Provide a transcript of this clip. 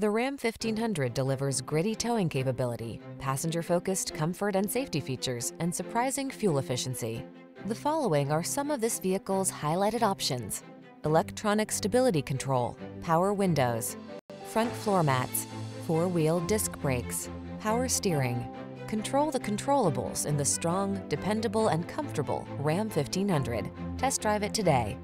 The Ram 1500 delivers gritty towing capability, passenger-focused comfort and safety features, and surprising fuel efficiency. The following are some of this vehicle's highlighted options. Electronic stability control, power windows, front floor mats, four-wheel disc brakes, power steering. Control the controllables in the strong, dependable, and comfortable Ram 1500. Test drive it today.